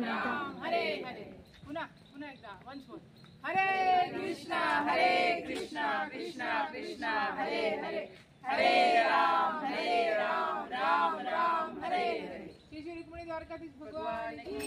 हरे हरे पुन्हा पुन्हा एकदा वन्स मोर हरे कृष्णा हरे कृष्णा कृष्णा कृष्णा हरे हरे हरे राम हरे राम राम राम हरे हरे श्री श्री रुक्मणी द्वारकाधीश भगवान की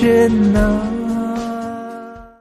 喧闹。